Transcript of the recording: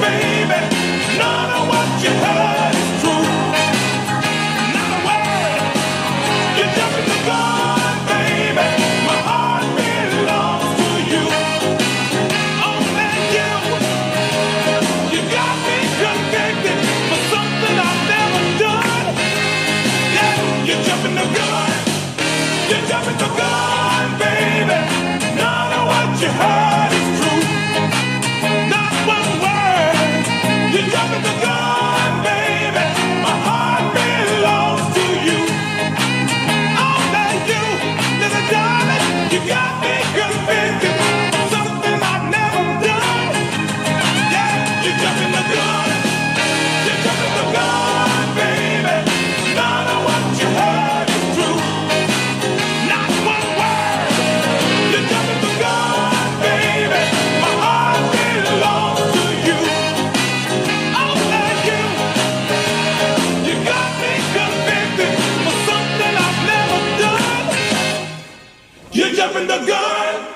baby. None of what you heard. you got me. up in the gun.